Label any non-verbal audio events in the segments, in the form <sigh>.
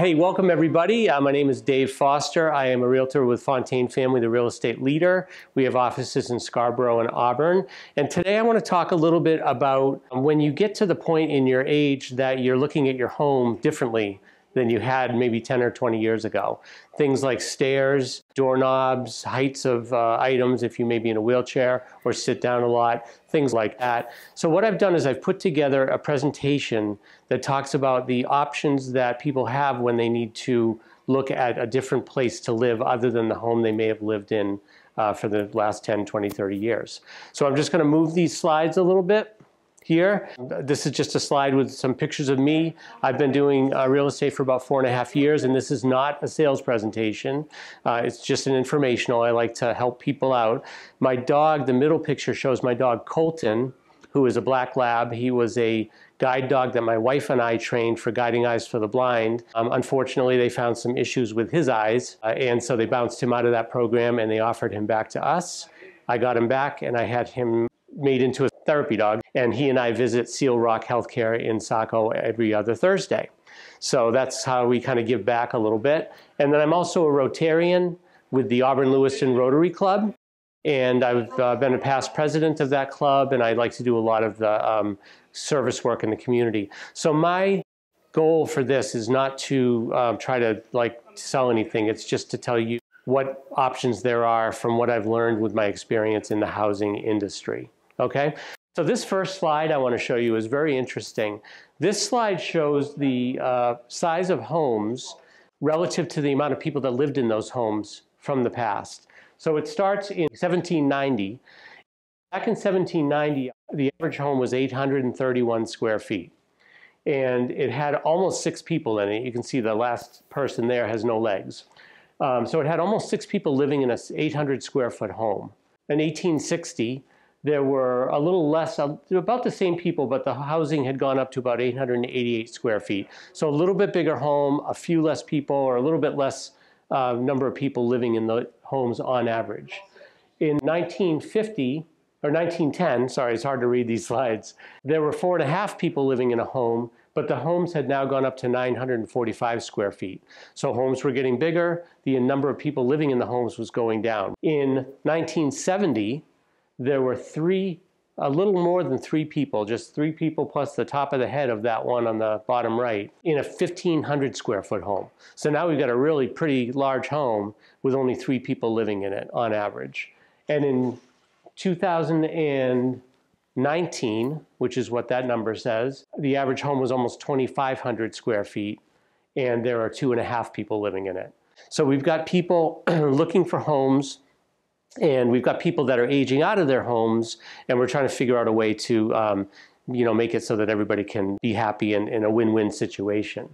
Hey, welcome everybody. Uh, my name is Dave Foster. I am a realtor with Fontaine Family, the real estate leader. We have offices in Scarborough and Auburn. And today I want to talk a little bit about when you get to the point in your age that you're looking at your home differently than you had maybe 10 or 20 years ago. Things like stairs, doorknobs, heights of uh, items if you may be in a wheelchair or sit down a lot, things like that. So what I've done is I've put together a presentation that talks about the options that people have when they need to look at a different place to live other than the home they may have lived in uh, for the last 10, 20, 30 years. So I'm just going to move these slides a little bit here. This is just a slide with some pictures of me. I've been doing uh, real estate for about four and a half years, and this is not a sales presentation. Uh, it's just an informational. I like to help people out. My dog, the middle picture shows my dog Colton, who is a black lab. He was a guide dog that my wife and I trained for Guiding Eyes for the Blind. Um, unfortunately, they found some issues with his eyes, uh, and so they bounced him out of that program and they offered him back to us. I got him back and I had him made into a therapy dog. And he and I visit Seal Rock Healthcare in Saco every other Thursday. So that's how we kind of give back a little bit. And then I'm also a Rotarian with the Auburn Lewiston Rotary Club. And I've uh, been a past president of that club, and I like to do a lot of the um, service work in the community. So my goal for this is not to um, try to like sell anything. It's just to tell you what options there are from what I've learned with my experience in the housing industry. Okay, so this first slide I want to show you is very interesting. This slide shows the uh, size of homes relative to the amount of people that lived in those homes from the past. So it starts in 1790. Back in 1790, the average home was 831 square feet. And it had almost six people in it. You can see the last person there has no legs. Um, so it had almost six people living in a 800 square foot home. In 1860, there were a little less, about the same people, but the housing had gone up to about 888 square feet. So a little bit bigger home, a few less people, or a little bit less uh, number of people living in the homes on average. In 1950, or 1910, sorry, it's hard to read these <laughs> slides, there were four and a half people living in a home, but the homes had now gone up to 945 square feet. So homes were getting bigger, the number of people living in the homes was going down. In 1970, there were three, a little more than three people, just three people plus the top of the head of that one on the bottom right, in a 1,500 square foot home. So now we've got a really pretty large home with only three people living in it on average. And in 2019, which is what that number says, the average home was almost 2,500 square feet, and there are two and a half people living in it. So we've got people <clears throat> looking for homes and we've got people that are aging out of their homes, and we're trying to figure out a way to, um, you know, make it so that everybody can be happy in, in a win-win situation.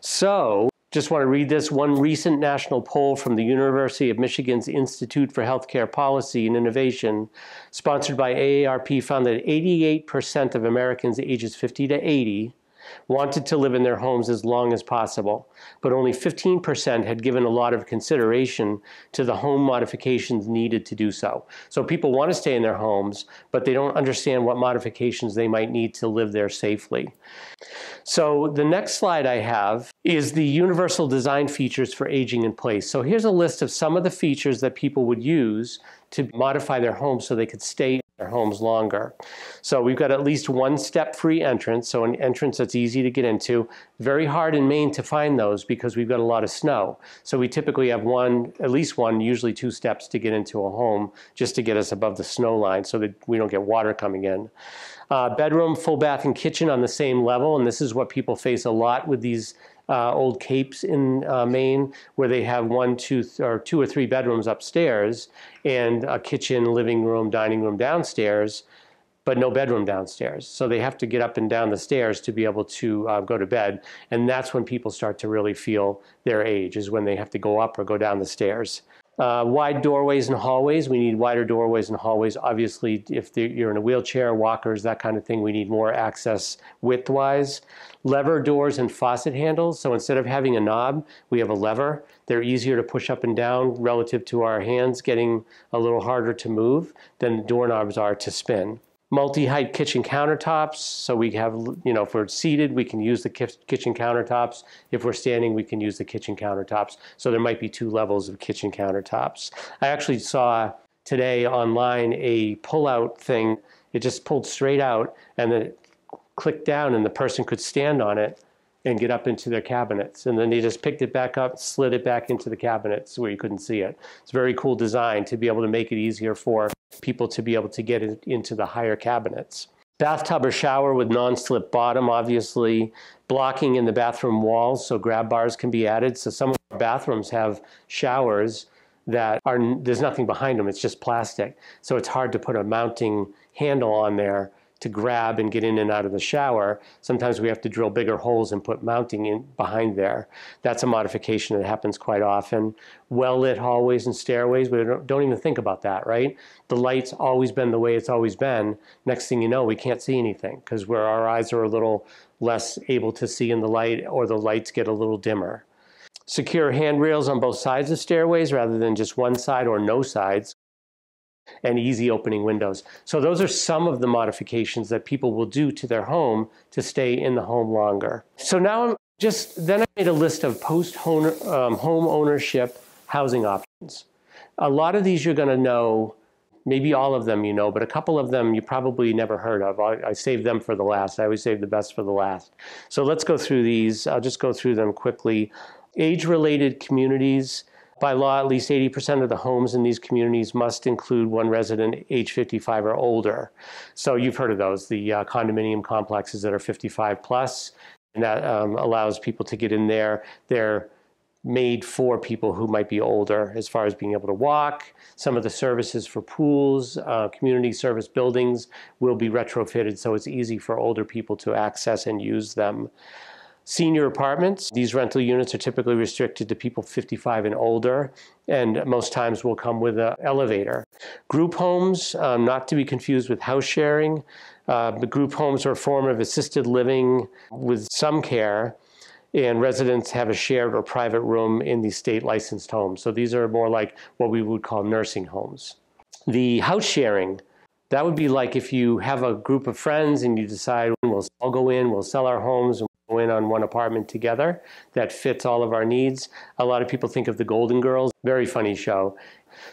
So just want to read this. One recent national poll from the University of Michigan's Institute for Healthcare Policy and Innovation, sponsored by AARP, found that 88% of Americans ages 50 to 80 wanted to live in their homes as long as possible, but only 15% had given a lot of consideration to the home modifications needed to do so. So people want to stay in their homes, but they don't understand what modifications they might need to live there safely. So the next slide I have is the universal design features for aging in place. So here's a list of some of the features that people would use to modify their homes so they could stay their homes longer. So we've got at least one step-free entrance, so an entrance that's easy to get into. Very hard in Maine to find those because we've got a lot of snow. So we typically have one, at least one, usually two steps to get into a home just to get us above the snow line so that we don't get water coming in. Uh, bedroom, full bath, and kitchen on the same level, and this is what people face a lot with these uh, old capes in uh, Maine where they have one, two, or two or three bedrooms upstairs and a kitchen, living room, dining room downstairs, but no bedroom downstairs. So they have to get up and down the stairs to be able to uh, go to bed. And that's when people start to really feel their age, is when they have to go up or go down the stairs. Uh, wide doorways and hallways. We need wider doorways and hallways. Obviously, if you're in a wheelchair, walkers, that kind of thing, we need more access width-wise. Lever doors and faucet handles. So instead of having a knob, we have a lever. They're easier to push up and down relative to our hands getting a little harder to move than doorknobs are to spin. Multi-height kitchen countertops. So we have, you know, if we're seated, we can use the kitchen countertops. If we're standing, we can use the kitchen countertops. So there might be two levels of kitchen countertops. I actually saw today online a pull-out thing. It just pulled straight out and then it clicked down and the person could stand on it and get up into their cabinets. And then they just picked it back up, slid it back into the cabinets where you couldn't see it. It's a very cool design to be able to make it easier for people to be able to get into the higher cabinets. Bathtub or shower with non-slip bottom, obviously. Blocking in the bathroom walls, so grab bars can be added. So some of our bathrooms have showers that are, there's nothing behind them, it's just plastic. So it's hard to put a mounting handle on there to grab and get in and out of the shower. Sometimes we have to drill bigger holes and put mounting in behind there. That's a modification that happens quite often. Well-lit hallways and stairways, we don't, don't even think about that, right? The light's always been the way it's always been. Next thing you know, we can't see anything because where our eyes are a little less able to see in the light or the lights get a little dimmer. Secure handrails on both sides of stairways rather than just one side or no sides and easy opening windows. So those are some of the modifications that people will do to their home to stay in the home longer. So now I'm just, then I made a list of post-home um, home ownership housing options. A lot of these you're gonna know, maybe all of them you know, but a couple of them you probably never heard of. I, I saved them for the last. I always save the best for the last. So let's go through these. I'll just go through them quickly. Age-related communities, by law, at least 80% of the homes in these communities must include one resident age 55 or older. So you've heard of those, the uh, condominium complexes that are 55 plus, and that um, allows people to get in there. They're made for people who might be older as far as being able to walk. Some of the services for pools, uh, community service buildings will be retrofitted so it's easy for older people to access and use them. Senior apartments, these rental units are typically restricted to people 55 and older, and most times will come with an elevator. Group homes, um, not to be confused with house sharing. Uh, the group homes are a form of assisted living with some care, and residents have a shared or private room in the state licensed homes. So these are more like what we would call nursing homes. The house sharing, that would be like if you have a group of friends and you decide we'll all go in, we'll sell our homes, in on one apartment together that fits all of our needs. A lot of people think of the Golden Girls, very funny show.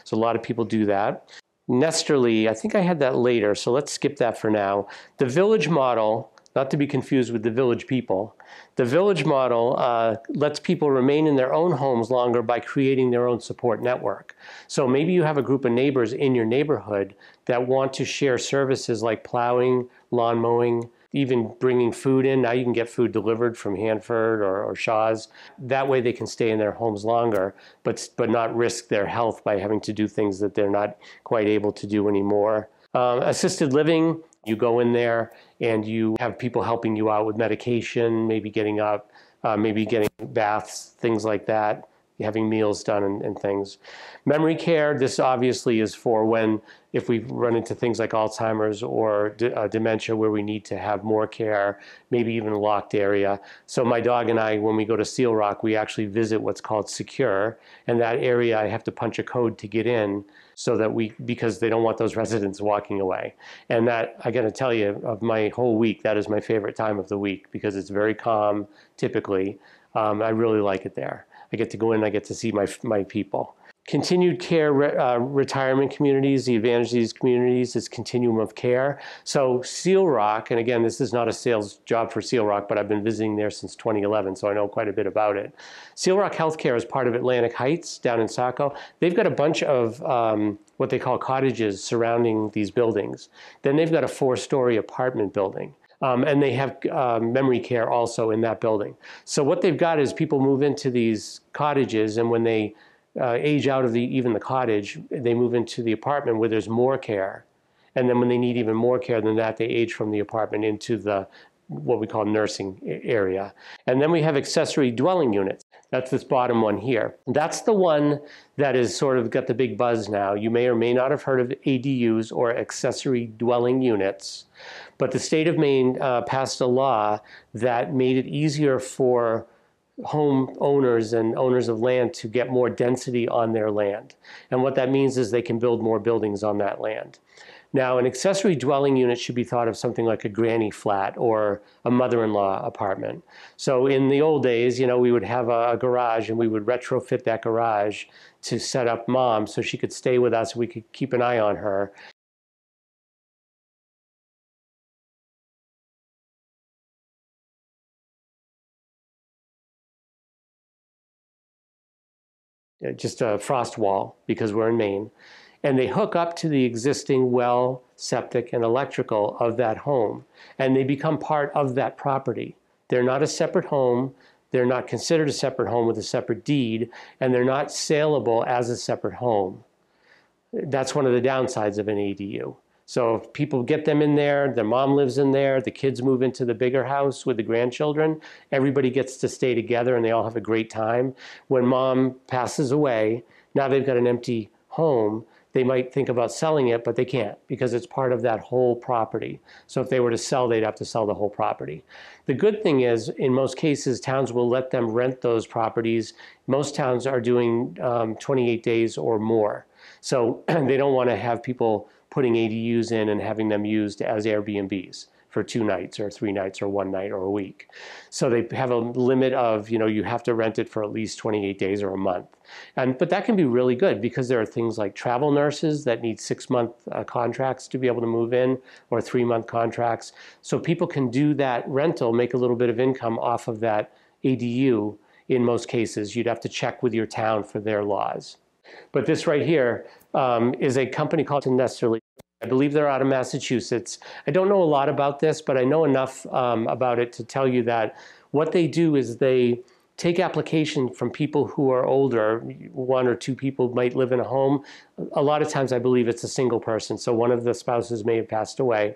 So a lot of people do that. Nesterly, I think I had that later, so let's skip that for now. The village model, not to be confused with the village people, the village model uh, lets people remain in their own homes longer by creating their own support network. So maybe you have a group of neighbors in your neighborhood that want to share services like plowing, lawn mowing, even bringing food in. Now you can get food delivered from Hannaford or, or Shaw's. That way they can stay in their homes longer, but, but not risk their health by having to do things that they're not quite able to do anymore. Um, assisted living, you go in there and you have people helping you out with medication, maybe getting up, uh, maybe getting baths, things like that having meals done and, and, things. Memory care, this obviously is for when, if we run into things like Alzheimer's or uh, dementia where we need to have more care, maybe even a locked area. So my dog and I, when we go to Seal Rock, we actually visit what's called Secure. And that area, I have to punch a code to get in so that we, because they don't want those <laughs> residents walking away. And that, I gotta tell you, of my whole week, that is my favorite time of the week because it's very calm, typically. Um, I really like it there. I get to go in, I get to see my, my people. Continued care re, uh, retirement communities, the advantage of these communities is continuum of care. So Seal Rock, and again, this is not a sales job for Seal Rock, but I've been visiting there since 2011, so I know quite a bit about it. Seal Rock Healthcare is part of Atlantic Heights down in Saco. They've got a bunch of um, what they call cottages surrounding these buildings. Then they've got a four-story apartment building. Um, and they have uh, memory care also in that building. So what they've got is people move into these cottages, and when they uh, age out of the, even the cottage, they move into the apartment where there's more care. And then when they need even more care than that, they age from the apartment into the what we call nursing area. And then we have accessory dwelling units. That's this bottom one here. That's the one that is sort of got the big buzz now. You may or may not have heard of ADUs or accessory dwelling units, but the state of Maine uh, passed a law that made it easier for home owners and owners of land to get more density on their land. And what that means is they can build more buildings on that land. Now, an accessory dwelling unit should be thought of something like a granny flat or a mother-in-law apartment. So in the old days, you know, we would have a, garage and we would retrofit that garage to set up mom so she could stay with us. We could keep an eye on her. just a frost wall because we're in Maine. And they hook up to the existing well, septic, and electrical of that home. And they become part of that property. They're not a separate home. They're not considered a separate home with a separate deed. And they're not saleable as a separate home. That's one of the downsides of an ADU. So if people get them in there, their mom lives in there, the kids move into the bigger house with the grandchildren, everybody gets to stay together and they all have a great time. When mom passes away, now they've got an empty home. They might think about selling it, but they can't because it's part of that whole property. So if they were to sell, they'd have to sell the whole property. The good thing is, in most cases, towns will let them rent those properties. Most towns are doing um, 28 days or more. So <clears throat> they don't want to have people putting ADUs in and having them used as Airbnbs for two nights or three nights or one night or a week. So they have a limit of, you know, you have to rent it for at least 28 days or a month. And, but that can be really good because there are things like travel nurses that need six month uh, contracts to be able to move in or three month contracts. So people can do that rental, make a little bit of income off of that ADU in most cases. You'd have to check with your town for their laws. But this right here um, is a company called Nesterly. I believe they're out of Massachusetts. I don't know a lot about this, but I know enough um, about it to tell you that what they do is they take application from people who are older. One or two people might live in a home. A lot of times I believe it's a single person. So one of the spouses may have passed away.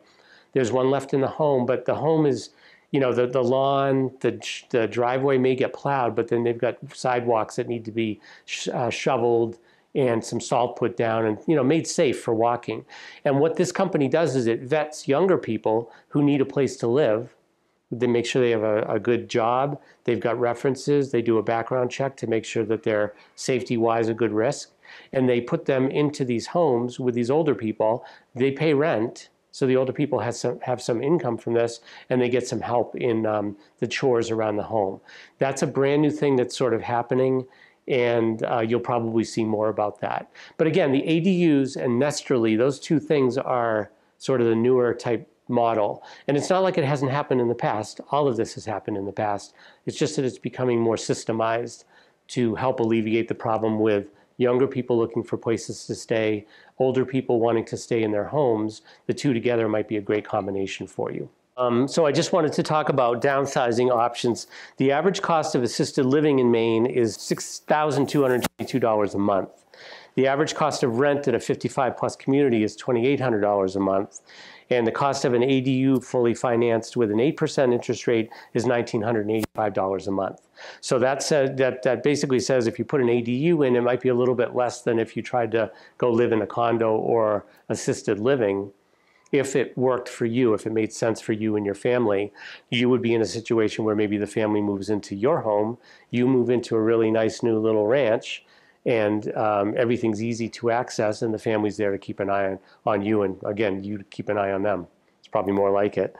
There's one left in the home, but the home is, you know, the, the lawn, the, the driveway may get plowed, but then they've got sidewalks that need to be sh uh, shoveled and some salt put down and you know made safe for walking. And what this company does is it vets younger people who need a place to live. They make sure they have a, a good job. They've got references. They do a background check to make sure that they're safety-wise a good risk. And they put them into these homes with these older people. They pay rent, so the older people have some, have some income from this, and they get some help in um, the chores around the home. That's a brand new thing that's sort of happening and uh, you'll probably see more about that. But again, the ADUs and Nesterly, those two things are sort of the newer type model. And it's not like it hasn't happened in the past. All of this has happened in the past. It's just that it's becoming more systemized to help alleviate the problem with younger people looking for places to stay, older people wanting to stay in their homes. The two together might be a great combination for you. Um, so I just wanted to talk about downsizing options. The average cost of assisted living in Maine is $6,222 a month. The average cost of rent at a 55 plus community is $2,800 a month. And the cost of an ADU fully financed with an 8% interest rate is $1,985 a month. So that, said, that, that basically says if you put an ADU in, it might be a little bit less than if you tried to go live in a condo or assisted living if it worked for you, if it made sense for you and your family, you would be in a situation where maybe the family moves into your home, you move into a really nice new little ranch, and um, everything's easy to access, and the family's there to keep an eye on, on you, and again, you keep an eye on them. It's probably more like it.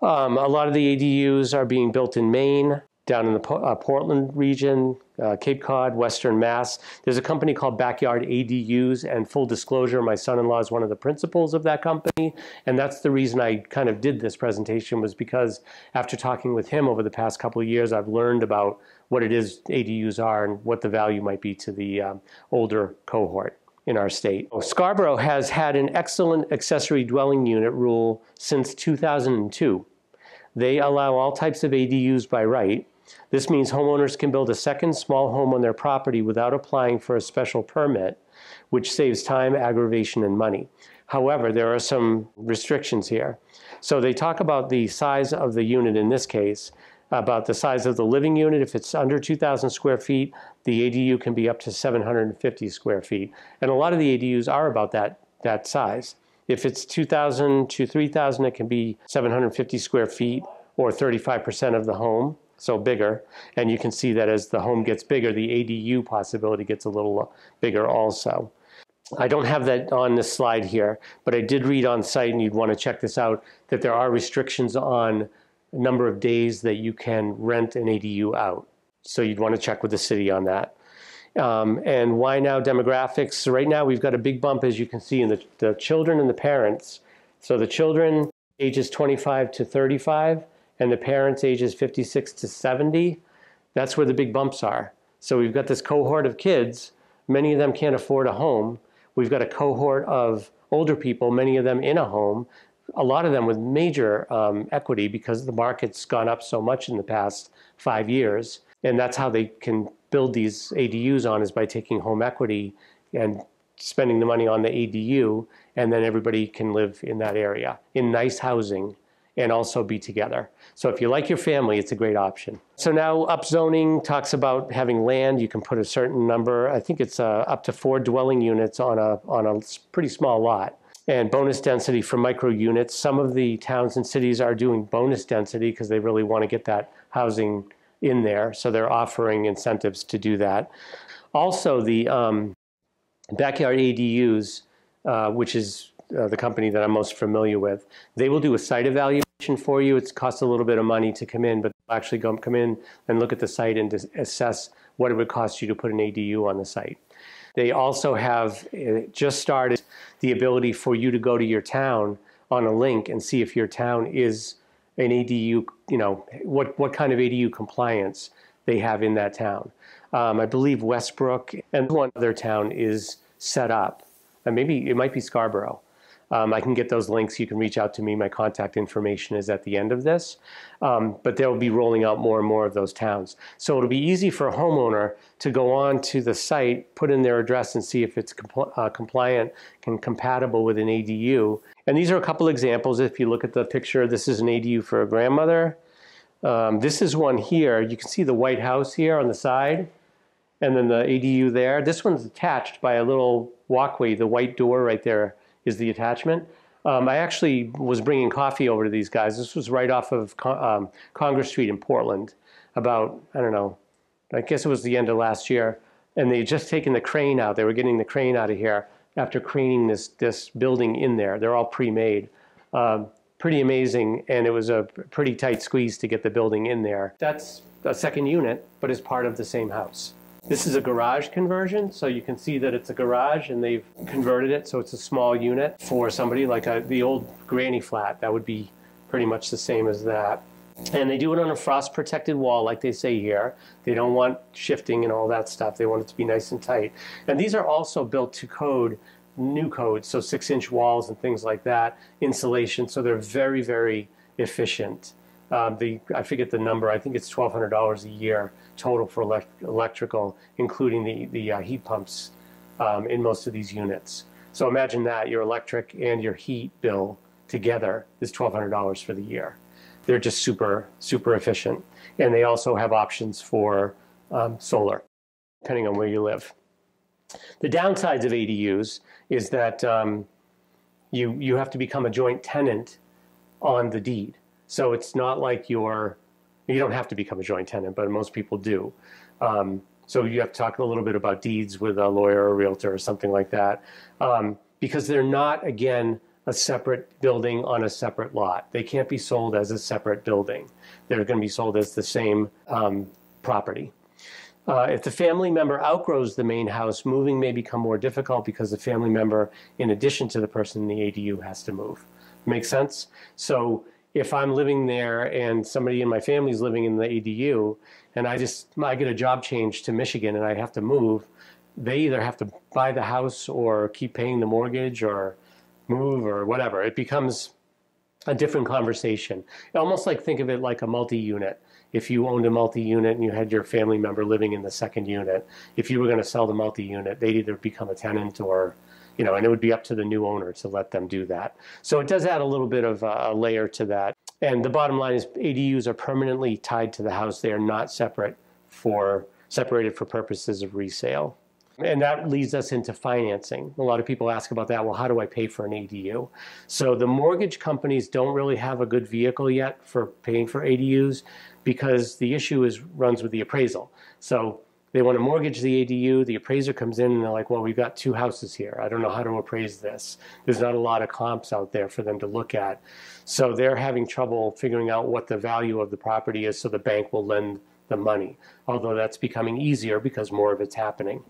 Um, a lot of the ADUs are being built in Maine down in the uh, Portland region, uh, Cape Cod, Western Mass. There's a company called Backyard ADUs, and full disclosure, my son-in-law is one of the principals of that company, and that's the reason I kind of did this presentation was because after talking with him over the past couple of years, I've learned about what it is ADUs are and what the value might be to the um, older cohort in our state. Scarborough has had an excellent accessory dwelling unit rule since 2002. They allow all types of ADUs by right, this means homeowners can build a second small home on their property without applying for a special permit, which saves time, aggravation, and money. However, there are some restrictions here. So they talk about the size of the unit in this case, about the size of the living unit. If it's under 2,000 square feet, the ADU can be up to 750 square feet. And a lot of the ADUs are about that, that size. If it's 2,000 to 3,000, it can be 750 square feet or 35% of the home. So bigger. And you can see that as the home gets bigger, the ADU possibility gets a little bigger also. I don't have that on this slide here, but I did read on site, and you'd want to check this out, that there are restrictions on number of days that you can rent an ADU out. So you'd want to check with the city on that. Um, and why now demographics? So right now we've got a big bump, as you can see, in the, the children and the parents. So the children ages 25 to 35 and the parents ages 56 to 70. That's where the big bumps are. So we've got this cohort of kids. Many of them can't afford a home. We've got a cohort of older people, many of them in a home, a lot of them with major um, equity because the market's gone up so much in the past five years. And that's how they can build these ADUs on is by taking home equity and spending the money on the ADU, and then everybody can live in that area in nice housing and also be together. So if you like your family, it's a great option. So now upzoning talks about having land. You can put a certain number. I think it's uh, up to four dwelling units on a on a pretty small lot. And bonus density for micro units. Some of the towns and cities are doing bonus density because they really want to get that housing in there. So they're offering incentives to do that. Also, the um, backyard ADUs, uh, which is uh, the company that I'm most familiar with, they will do a site evaluation for you. It costs a little bit of money to come in, but actually go, come in and look at the site and assess what it would cost you to put an ADU on the site. They also have uh, just started the ability for you to go to your town on a link and see if your town is an ADU, you know, what, what kind of ADU compliance they have in that town. Um, I believe Westbrook and one other town is set up, and maybe it might be Scarborough. Um, I can get those links. You can reach out to me. My contact information is at the end of this. Um, but they'll be rolling out more and more of those towns. So it'll be easy for a homeowner to go on to the site, put in their address, and see if it's compl uh, compliant and compatible with an ADU. And these are a couple examples. If you look at the picture, this is an ADU for a grandmother. Um, this is one here. You can see the White House here on the side and then the ADU there. This one's attached by a little walkway. The white door right there is the attachment. Um, I actually was bringing coffee over to these guys. This was right off of um, Congress Street in Portland about, I don't know, I guess it was the end of last year. And they had just taken the crane out. They were getting the crane out of here after craning this, this building in there. They're all pre-made. Um, pretty amazing, and it was a pretty tight squeeze to get the building in there. That's a second unit, but is part of the same house. This is a garage conversion, so you can see that it's a garage and they've converted it so it's a small unit for somebody like a, the old granny flat. That would be pretty much the same as that. And they do it on a frost protected wall like they say here. They don't want shifting and all that stuff. They want it to be nice and tight. And these are also built to code new code, so six inch walls and things like that, insulation, so they're very, very efficient. Um, the, I forget the number, I think it's $1,200 a year total for elect electrical, including the, the uh, heat pumps um, in most of these units. So imagine that, your electric and your heat bill together is $1,200 for the year. They're just super, super efficient. And they also have options for um, solar, depending on where you live. The downsides of ADUs is that um, you, you have to become a joint tenant on the deed. So it's not like you're, you don't have to become a joint tenant, but most people do. Um, so you have to talk a little bit about deeds with a lawyer or realtor or something like that. Um, because they're not, again, a separate building on a separate lot. They can't be sold as a separate building. They're going to be sold as the same um, property. Uh, if the family member outgrows the main house, moving may become more difficult because the family member, in addition to the person in the ADU, has to move. Make sense? So if I'm living there and somebody in my family is living in the ADU, and I just I get a job change to Michigan and I have to move, they either have to buy the house or keep paying the mortgage or move or whatever. It becomes a different conversation. Almost like think of it like a multi-unit. If you owned a multi-unit and you had your family member living in the second unit, if you were going to sell the multi-unit, they'd either become a tenant or, you know, and it would be up to the new owner to let them do that. So it does add a little bit of a layer to that. And the bottom line is ADUs are permanently tied to the house. They are not separate for separated for purposes of resale. And that leads us into financing. A lot of people ask about that. Well, how do I pay for an ADU? So the mortgage companies don't really have a good vehicle yet for paying for ADUs because the issue is runs with the appraisal. So they want to mortgage the ADU. The appraiser comes in and they're like, well, we've got two houses here. I don't know how to appraise this. There's not a lot of comps out there for them to look at. So they're having trouble figuring out what the value of the property is so the bank will lend the money, although that's becoming easier because more of it's happening.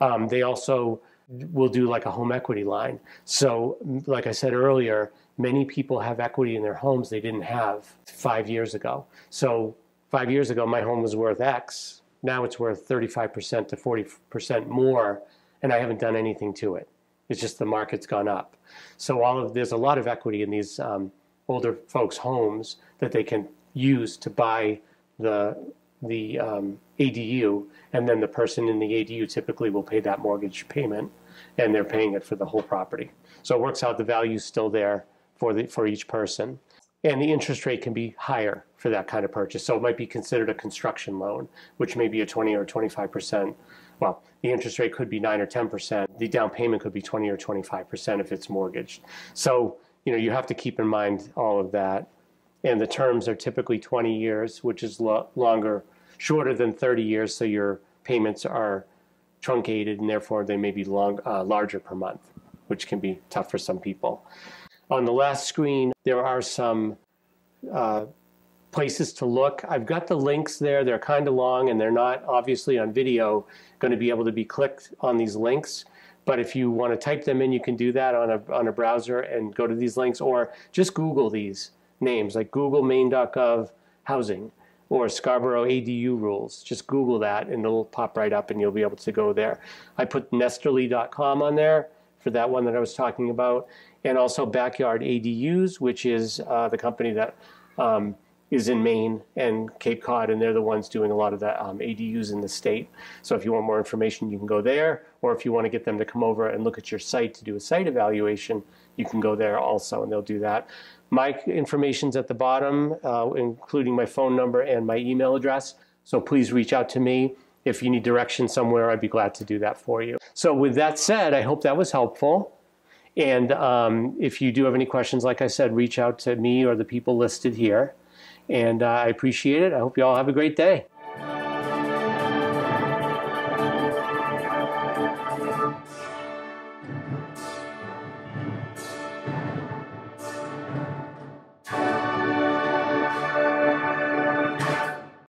Um, they also will do like a home equity line. So, like I said earlier, many people have equity in their homes they didn't have five years ago. So, five years ago, my home was worth X. Now it's worth 35% to 40% more, and I haven't done anything to it. It's just the market's gone up. So, all of there's a lot of equity in these um, older folks' homes that they can use to buy the the um, ADU, and then the person in the ADU typically will pay that mortgage payment, and they're paying it for the whole property. So it works out the value's still there for the for each person, and the interest rate can be higher for that kind of purchase. So it might be considered a construction loan, which may be a 20 or 25 percent. Well, the interest rate could be nine or 10 percent. The down payment could be 20 or 25 percent if it's mortgaged. So you know you have to keep in mind all of that and the terms are typically 20 years, which is lo- longer, shorter than 30 years, so your payments are truncated and therefore they may be long, uh, larger per month, which can be tough for some people. On the last screen, there are some uh, places to look. I've got the links there. They're kind of long and they're not obviously on video going to be able to be clicked on these links. But if you want to type them in, you can do that on a, on a browser and go to these links or just Google these names like Google Maine.gov housing or Scarborough ADU rules. Just Google that and it'll pop right up and you'll be able to go there. I put nesterly.com on there for that one that I was talking about, and also Backyard ADUs, which is uh, the company that um, is in Maine and Cape Cod, and they're the ones doing a lot of the um, ADUs in the state. So if you want more information, you can go there, or if you want to get them to come over and look at your site to do a site evaluation, you can go there also, and they'll do that. My information's at the bottom, uh, including my phone number and my email address. So please reach out to me. If you need direction somewhere, I'd be glad to do that for you. So with that said, I hope that was helpful. And um, if you do have any questions, like I said, reach out to me or the people listed here. And uh, I appreciate it. I hope you all have a great day.